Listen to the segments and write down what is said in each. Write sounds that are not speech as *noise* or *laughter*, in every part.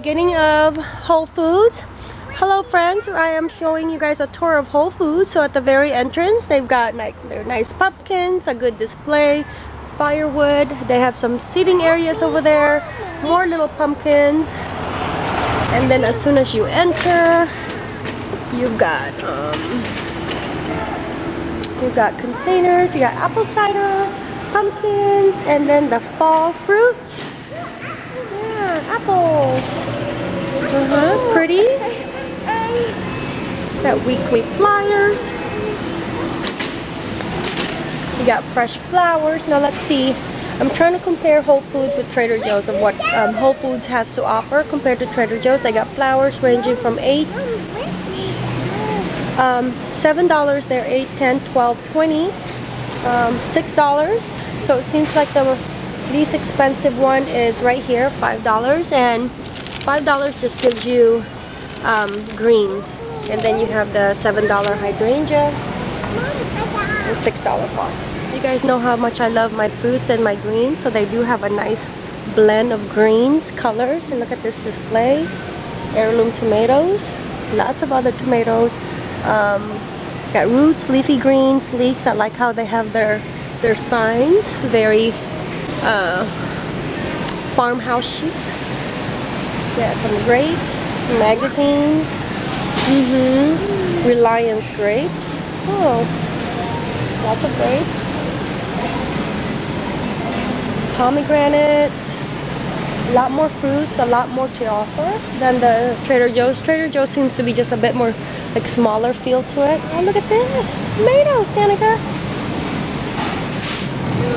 beginning of Whole Foods. Hello friends, I am showing you guys a tour of Whole Foods. So at the very entrance, they've got like their nice pumpkins, a good display, firewood. They have some seating areas over there, more little pumpkins. And then as soon as you enter, you've got um, you've got containers, you got apple cider, pumpkins, and then the fall fruits. Yeah, apple. Uh-huh, pretty. *laughs* Got weekly flyers. We got fresh flowers. Now let's see. I'm trying to compare Whole Foods with Trader Joe's of what um, Whole Foods has to offer compared to Trader Joe's. They got flowers ranging from 8 um, $7 there, 8 10 12 20 um, $6. So it seems like the least expensive one is right here, $5. And $5 just gives you um, greens. And then you have the $7 hydrangea and $6 fall. You guys know how much I love my fruits and my greens. So they do have a nice blend of greens, colors. And look at this display. Heirloom tomatoes. Lots of other tomatoes. Um, got roots, leafy greens, leeks. I like how they have their their signs. Very uh, farmhouse chic. Yeah, some grapes, magazines. Mm-hmm. Reliance grapes. Oh, lots of grapes. Pomegranates. A lot more fruits, a lot more to offer than the Trader Joe's. Trader Joe's seems to be just a bit more like smaller feel to it. Oh, look at this. Tomatoes, Danica.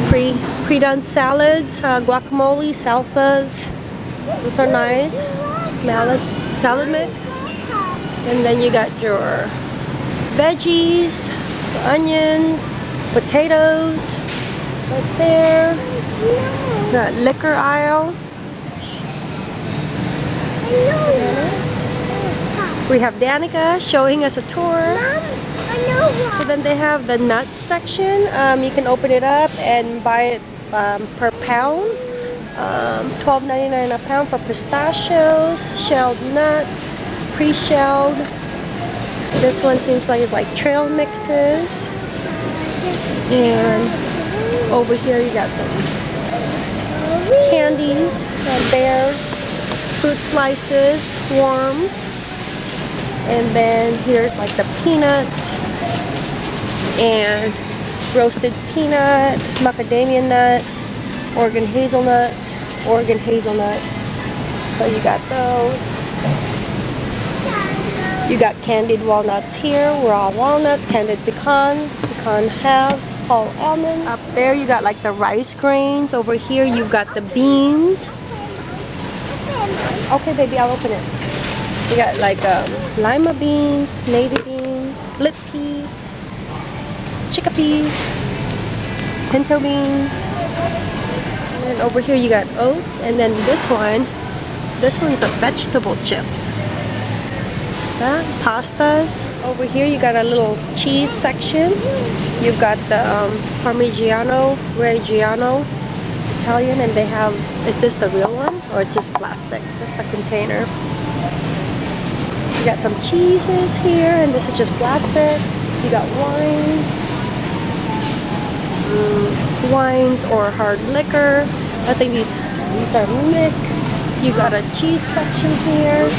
Pre, pre-done salads, uh, guacamole, salsas. Those are nice. Salad, salad mix. And then you got your veggies, onions, potatoes, right there. Got liquor aisle. We have Danica showing us a tour. So then they have the nuts section. Um, you can open it up and buy it um, per pound. Um, $12.99 a pound for pistachios, shelled nuts, pre-shelled. This one seems like it's like trail mixes. And over here you got some candies, uh, bears, fruit slices, worms. And then here's like the peanuts and roasted peanut, macadamia nuts, Oregon hazelnuts, Oregon hazelnuts. So you got those. You got candied walnuts here, raw walnuts, candied pecans, pecan halves, whole almond. Up there you got like the rice grains. Over here you've got the beans. Okay baby, I'll open it. You got like um, lima beans, navy beans, split peas, chickpeas, pinto beans. And over here you got oats. And then this one, this one's a vegetable chips. That, pastas. Over here you got a little cheese section. You've got the um, Parmigiano Reggiano Italian and they have, is this the real one or it's just plastic? Just the container. You got some cheeses here and this is just plastic. You got wine, wines or hard liquor. I think these, these are mixed. You got a cheese section here.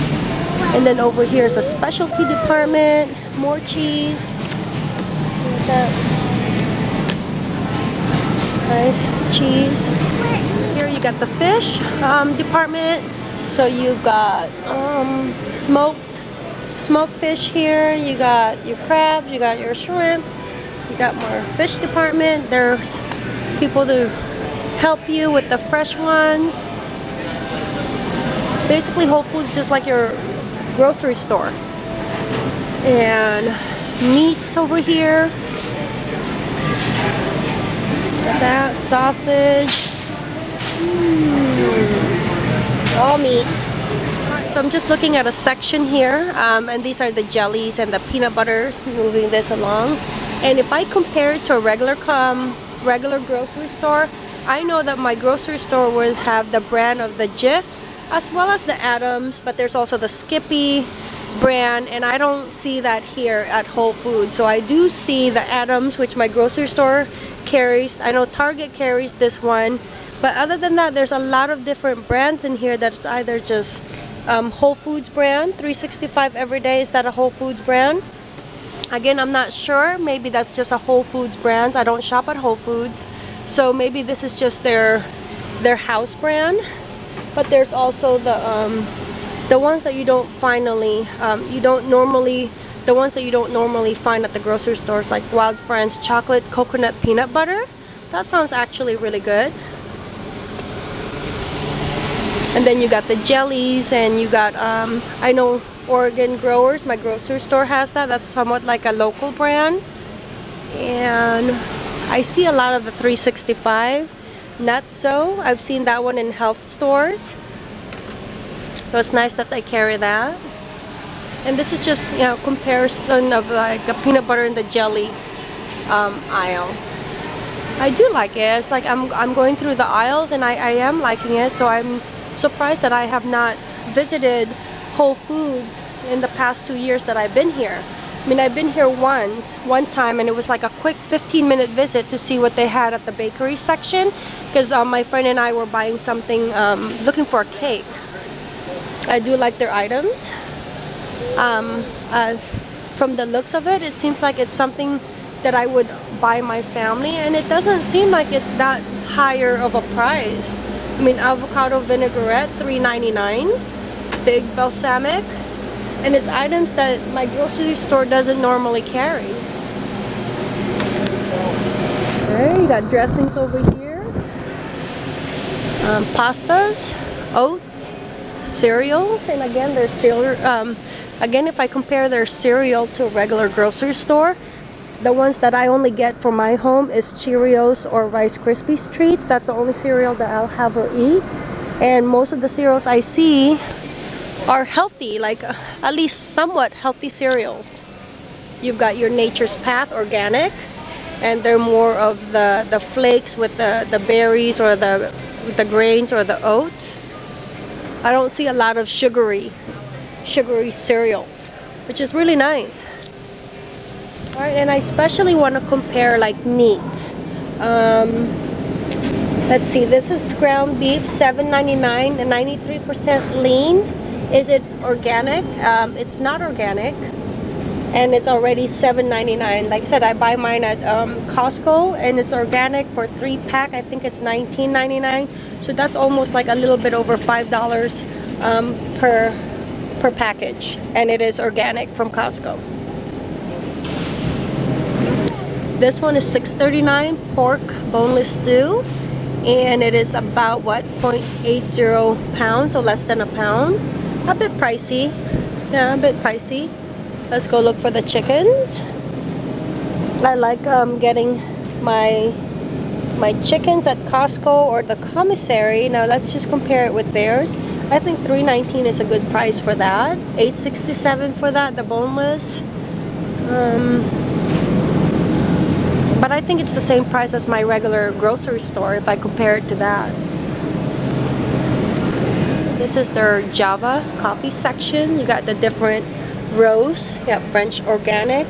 And then over here is a specialty department, more cheese. Nice cheese. Here you got the fish um, department. So you've got um, smoked smoked fish here. You got your crabs, you got your shrimp. You got more fish department. There's people to help you with the fresh ones. Basically Whole Foods just like your grocery store. And meats over here. That sausage. Mm. All meat. So I'm just looking at a section here, um, and these are the jellies and the peanut butters, moving this along. And if I compare it to a regular um, regular grocery store, I know that my grocery store will have the brand of the Jif as well as the Adams, but there's also the Skippy brand, and I don't see that here at Whole Foods. So I do see the Adams, which my grocery store carries. I know Target carries this one, but other than that, there's a lot of different brands in here that's either just um, Whole Foods brand, 365 every day. Is that a Whole Foods brand? Again, I'm not sure. Maybe that's just a Whole Foods brand. I don't shop at Whole Foods. So maybe this is just their their house brand. But there's also the um, the ones that you don't finally um, you don't normally the ones that you don't normally find at the grocery stores like Wild Friends chocolate coconut peanut butter. That sounds actually really good. And then you got the jellies and you got um, I know Oregon Growers, my grocery store has that. That's somewhat like a local brand. And I see a lot of the 365 Not so. I've seen that one in health stores. So it's nice that they carry that. And this is just, you know, comparison of like the peanut butter and the jelly um, aisle. I do like it. It's like I'm, I'm going through the aisles and I, I am liking it. So I'm surprised that I have not visited Whole Foods in the past two years that I've been here. I mean, I've been here once, one time, and it was like a quick 15 minute visit to see what they had at the bakery section because um, my friend and I were buying something, um, looking for a cake. I do like their items. Um, uh, from the looks of it, it seems like it's something that I would buy my family, and it doesn't seem like it's that higher of a price. I mean, avocado vinaigrette, $3.99. Big balsamic, and it's items that my grocery store doesn't normally carry. Okay, you got dressings over here. Um, pastas, oats, cereals, and again, their cereal. Um, again, if I compare their cereal to a regular grocery store, the ones that I only get for my home is Cheerios or Rice Krispies treats. That's the only cereal that I'll have or eat. And most of the cereals I see are healthy, like uh, at least somewhat healthy cereals. You've got your Nature's Path organic, and they're more of the, the flakes with the, the berries or the, the grains or the oats. I don't see a lot of sugary, sugary cereals, which is really nice. All right, and I especially want to compare like meats. Um, let's see, this is ground beef, $7.99 and 93% lean. Is it organic? Um, it's not organic. And it's already $7.99. Like I said, I buy mine at um, Costco and it's organic for three pack. I think it's $19.99. So that's almost like a little bit over $5 um, per, per package. And it is organic from Costco. This one is $6.39 pork boneless stew and it is about what 0.80 pounds so less than a pound a bit pricey. Yeah a bit pricey. Let's go look for the chickens. I like um, getting my my chickens at Costco or the commissary. Now let's just compare it with theirs. I think 3.19 is a good price for that. 8.67 for that the boneless. Um, but I think it's the same price as my regular grocery store if I compare it to that. This is their Java coffee section. You got the different rows. You French Organic,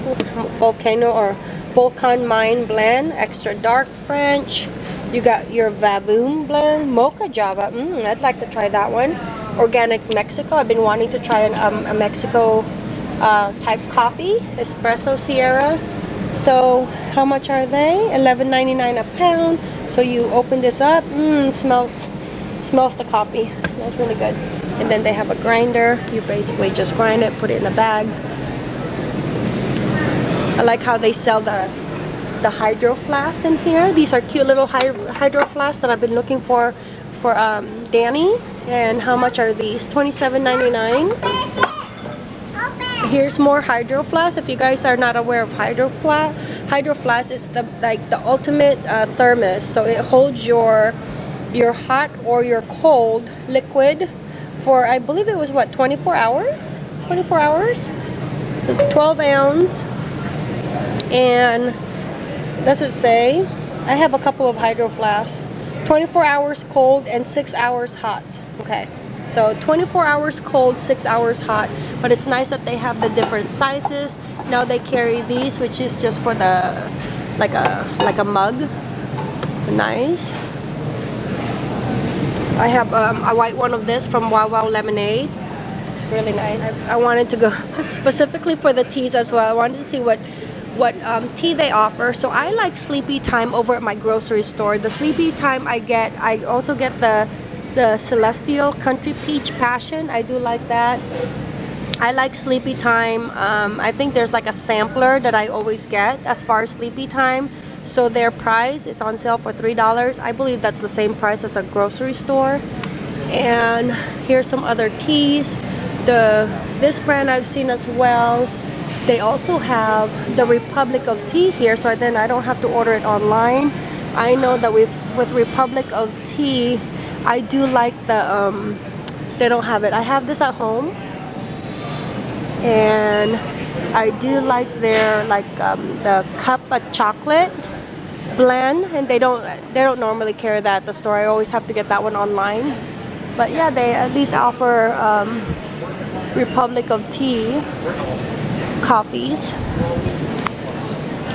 Volcano or Volcan Mine Blend, Extra Dark French. You got your Vavoom Blend, Mocha Java. Mm, I'd like to try that one. Organic Mexico. I've been wanting to try an, um, a Mexico uh, type coffee. Espresso Sierra. So how much are they? $11.99 a pound. So you open this up, mmm, smells, smells the coffee. It smells really good. And then they have a grinder. You basically just grind it, put it in a bag. I like how they sell the the hydro flasks in here. These are cute little hydro flasks that I've been looking for for um, Danny. And how much are these? $27.99 here's more hydro flask if you guys are not aware of hydro flask hydro is the like the ultimate uh, thermos so it holds your your hot or your cold liquid for I believe it was what 24 hours 24 hours 12 ounce and does it say I have a couple of hydro flasks 24 hours cold and 6 hours hot okay So 24 hours cold, 6 hours hot. But it's nice that they have the different sizes. Now they carry these, which is just for the like a like a mug. Nice. I have um, a white one of this from Wow Wow Lemonade. It's really nice. I, I wanted to go *laughs* specifically for the teas as well. I wanted to see what what um, tea they offer. So I like Sleepy Time over at my grocery store. The Sleepy Time I get, I also get the the Celestial Country Peach Passion. I do like that. I like Sleepy Time. Um, I think there's like a sampler that I always get as far as Sleepy Time. So their price is on sale for $3. I believe that's the same price as a grocery store. And here's some other teas. The This brand I've seen as well. They also have the Republic of Tea here, so then I don't have to order it online. I know that with, with Republic of Tea, I do like the, um, they don't have it. I have this at home. And I do like their, like, um, the cup of chocolate blend. And they don't, they don't normally carry that at the store. I always have to get that one online. But yeah, they at least offer um, Republic of Tea coffees.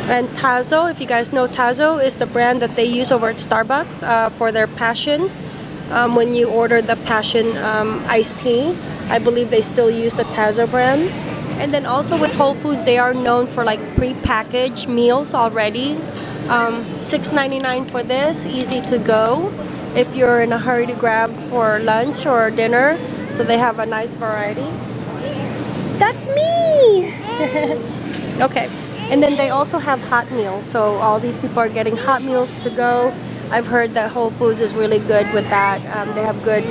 And Tazo, if you guys know Tazo, is the brand that they use over at Starbucks uh, for their passion. Um, when you order the passion um, iced tea, I believe they still use the Tazo brand. And then also with Whole Foods, they are known for like pre-packaged meals already. Um, $6.99 for this, easy to go if you're in a hurry to grab for lunch or dinner. So they have a nice variety. That's me! *laughs* okay, and then they also have hot meals. So all these people are getting hot meals to go. I've heard that Whole Foods is really good with that. Um, they have good,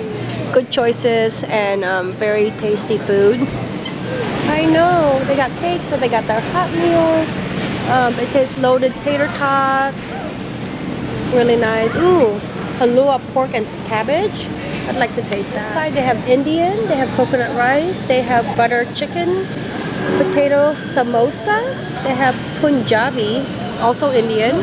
good choices and um, very tasty food. I know, they got cakes, so they got their hot meals. Um, it tastes loaded tater tots. Really nice. Ooh, kalua pork and cabbage. I'd like to taste that. Side they have Indian, they have coconut rice, they have butter chicken, potato samosa, they have Punjabi, also Indian.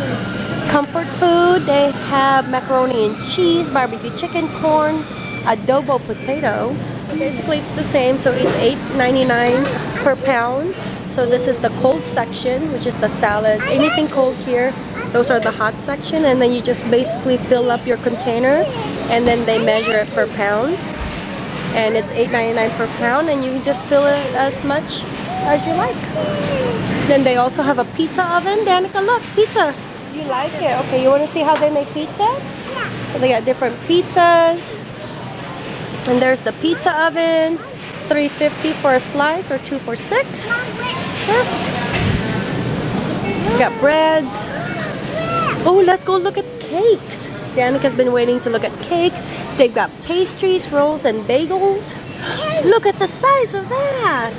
Comfort food, they have macaroni and cheese, barbecue chicken, corn, adobo potato. Basically it's the same, so it's $8.99 per pound. So this is the cold section, which is the salads. Anything cold here, those are the hot section. And then you just basically fill up your container and then they measure it per pound. And it's $8.99 per pound and you can just fill it as much as you like. Then they also have a pizza oven. Danica, look, pizza. You like it? Okay, you want to see how they make pizza? Yeah. So they got different pizzas. And there's the pizza oven. 350 for a slice or two for six. We Got breads. Oh, let's go look at cakes. Danica's been waiting to look at cakes. They've got pastries, rolls, and bagels. Cake. Look at the size of that.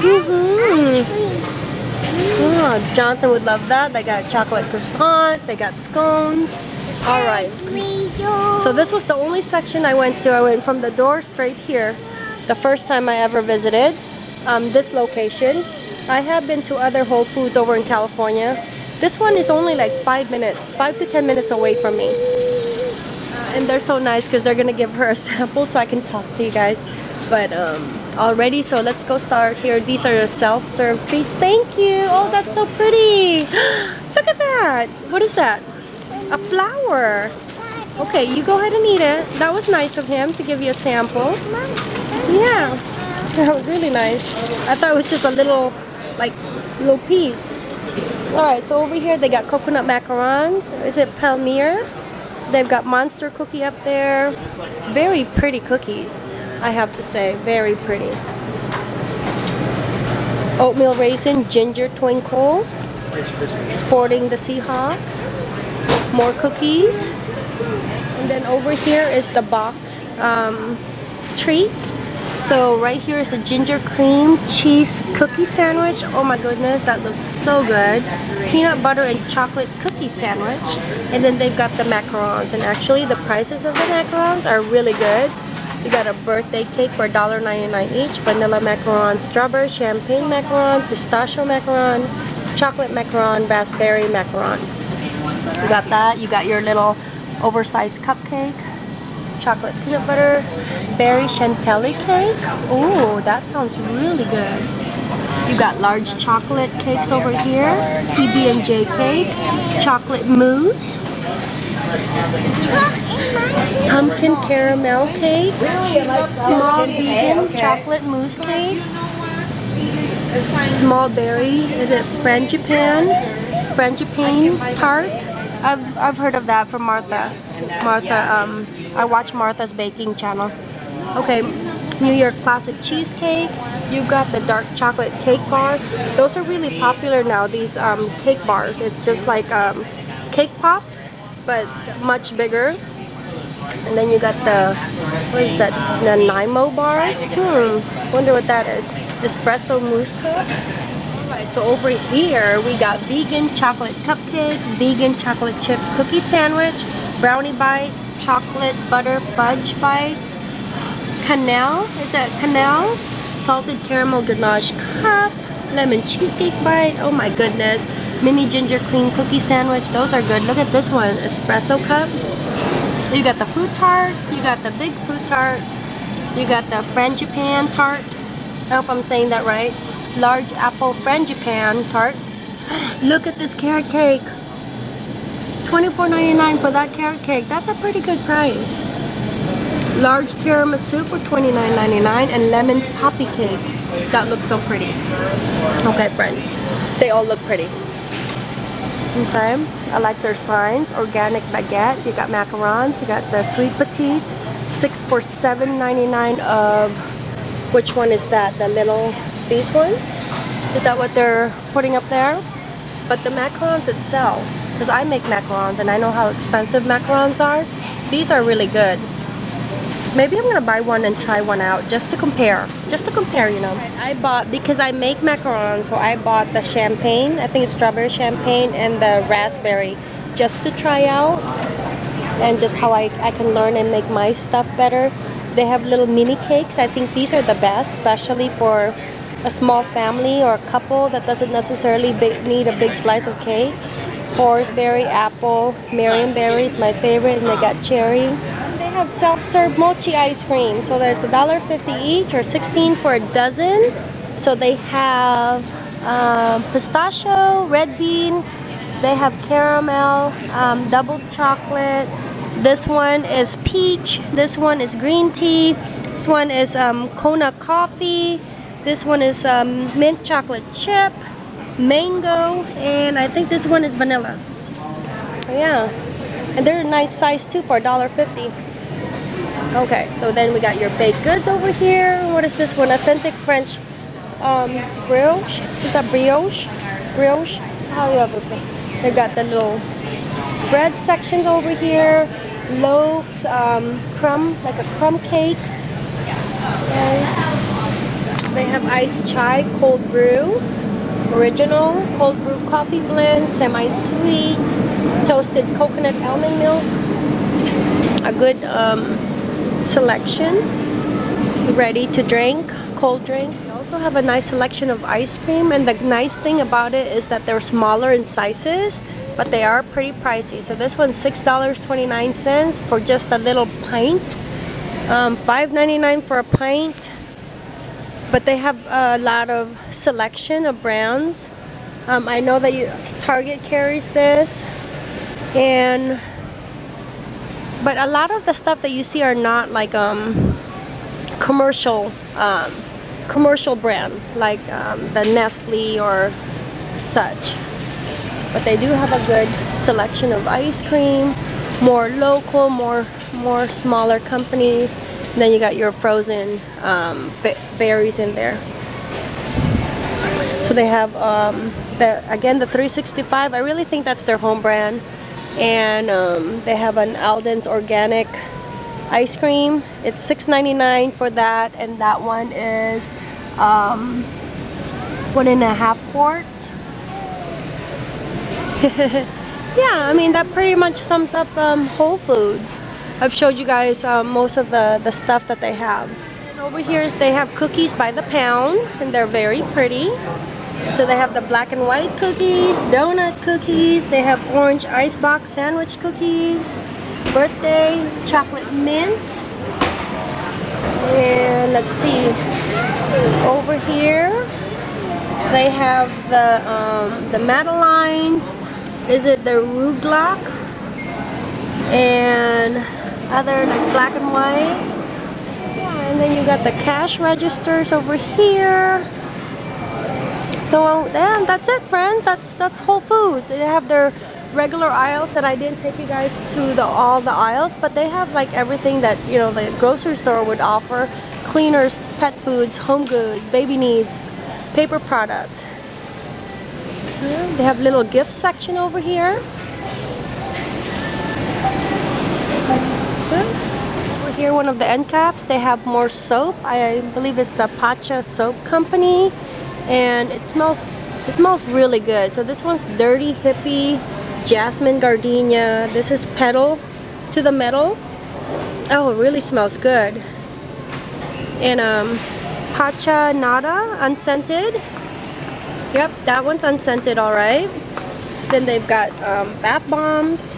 Mm -hmm. Oh, Jonathan would love that. They got chocolate croissant. They got scones. All right. So this was the only section I went to. I went from the door straight here the first time I ever visited um, this location. I have been to other Whole Foods over in California. This one is only like five minutes, five to ten minutes away from me. Uh, and they're so nice because they're gonna give her a *laughs* sample so I can talk to you guys. But um, already, so let's go start here. These are the self-serve treats. Thank you. Oh, that's so pretty. *gasps* Look at that. What is that? A flower. Okay, you go ahead and eat it. That was nice of him to give you a sample. Yeah, *laughs* that was really nice. I thought it was just a little, like, little piece. Alright, so over here they got coconut macarons. Is it Palmyra? They've got monster cookie up there. Very pretty cookies, I have to say. Very pretty. Oatmeal raisin, ginger twinkle. Sporting the Seahawks. More cookies. And then over here is the box um, treats. So right here is a ginger cream cheese cookie sandwich. Oh my goodness, that looks so good. Peanut butter and chocolate cookie sandwich. And then they've got the macarons. And actually the prices of the macarons are really good. You got a birthday cake for $1.99 each. Vanilla macaron, strawberry champagne macaron, pistachio macaron, chocolate macaron, raspberry macaron. You got that. You got your little oversized cupcake. Chocolate peanut butter berry chantilly cake. Oh, that sounds really good. You got large chocolate cakes over here, PB&J cake, chocolate mousse, pumpkin caramel cake, small vegan chocolate mousse cake, small berry, is it frangipane, frangipane tart? I've, I've heard of that from Martha. Martha, um, I watch Martha's baking channel. Okay, New York Classic Cheesecake. You've got the dark chocolate cake bar. Those are really popular now, these um, cake bars. It's just like um, cake pops, but much bigger. And then you got the, what is that, Nanaimo bar? Hmm, wonder what that is. Espresso mousse cup. Alright, so over here we got vegan chocolate cupcake, vegan chocolate chip cookie sandwich, brownie bites, chocolate butter fudge bites, canal, is that canal? Salted caramel ganache cup, lemon cheesecake bite, oh my goodness, mini ginger cream cookie sandwich, those are good. Look at this one, espresso cup. You got the fruit tart, you got the big fruit tart, you got the frangipane tart, I hope I'm saying that right. Large apple frangipane tart. *gasps* Look at this carrot cake. $24.99 for that carrot cake. That's a pretty good price. Large tiramisu for $29.99 and lemon poppy cake. That looks so pretty. Okay, friends. They all look pretty. Okay, I like their signs. Organic baguette. You got macarons. You got the sweet petites. Six for $7.99 of which one is that? The little, these ones? Is that what they're putting up there? But the macarons itself, because I make macarons and I know how expensive macarons are, these are really good. Maybe I'm gonna buy one and try one out just to compare. Just to compare, you know. I bought, because I make macarons, so I bought the champagne, I think it's strawberry champagne and the raspberry, just to try out and just how I, I can learn and make my stuff better. They have little mini cakes. I think these are the best, especially for a small family or a couple that doesn't necessarily need a big slice of cake. Forest berry, apple, Marionberry is my favorite, and they got cherry. They have self-serve mochi ice cream, so that's $1.50 each or 16 for a dozen. So they have um, pistachio, red bean, they have caramel, um, double chocolate, this one is peach. This one is green tea. This one is um, Kona coffee. This one is um, mint chocolate chip, mango, and I think this one is vanilla. Yeah, and they're a nice size too for $1.50. Okay, so then we got your baked goods over here. What is this one? Authentic French um, brioche. Is that brioche? Brioche? How you it? They got the little bread sections over here loaves, um, crumb, like a crumb cake. They have iced chai, cold brew, original, cold brew coffee blend, semi-sweet, toasted coconut almond milk. A good um, selection. Ready to drink, cold drinks. They also have a nice selection of ice cream and the nice thing about it is that they're smaller in sizes but they are pretty pricey. So this one's $6.29 for just a little pint. Um, $5.99 for a pint. But they have a lot of selection of brands. Um, I know that you, Target carries this. And but a lot of the stuff that you see are not like um, commercial um, commercial brand like um, the Nestle or such but they do have a good selection of ice cream more local more more smaller companies and then you got your frozen um, berries in there. So they have um, the again the 365 I really think that's their home brand. And um, they have an Alden's organic ice cream. It's $6.99 for that and that one is um, one and a half quarts. *laughs* Yeah, I mean, that pretty much sums up um, Whole Foods. I've showed you guys um, most of the, the stuff that they have. And over here is they have cookies by the pound, and they're very pretty. So they have the black and white cookies, donut cookies, they have orange icebox sandwich cookies. birthday chocolate mint. And let's see, over here they have the um, the Madeleines. Is it the Rouglac? And other like black and white. Yeah, and then you got the cash registers over here. So yeah, that's it, friends. That's that's Whole Foods. They have their regular aisles that I didn't take you guys to the all the aisles, but they have like everything that you know the grocery store would offer: cleaners, pet foods, home goods, baby needs, paper products. They have a little gift section over here. One of the end caps, they have more soap. I believe it's the Pacha Soap Company, and it smells it smells really good. So this one's Dirty Hippie jasmine gardenia. This is Petal to the metal. Oh, it really smells good. And um, Pacha Nada unscented. Yep, that one's unscented, all right. Then they've got um, bath bombs.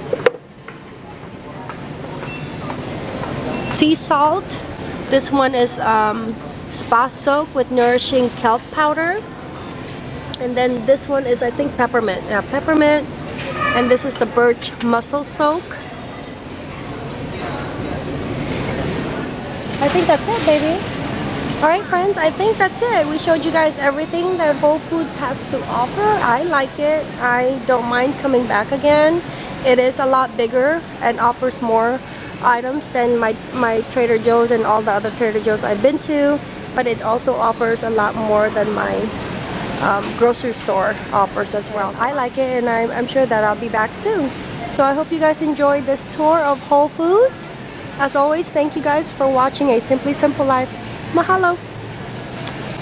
Sea salt. This one is um, spa soak with nourishing kelp powder. And then this one is, I think, peppermint. Yeah, peppermint and this is the birch muscle soak. I think that's it, baby. Alright friends, I think that's it. We showed you guys everything that Whole Foods has to offer. I like it. I don't mind coming back again. It is a lot bigger and offers more items than my, my Trader Joe's and all the other Trader Joe's I've been to. But it also offers a lot more than my um, grocery store offers as well. I like it and I'm, I'm sure that I'll be back soon. So I hope you guys enjoyed this tour of Whole Foods. As always, thank you guys for watching A Simply Simple Life. Mahalo!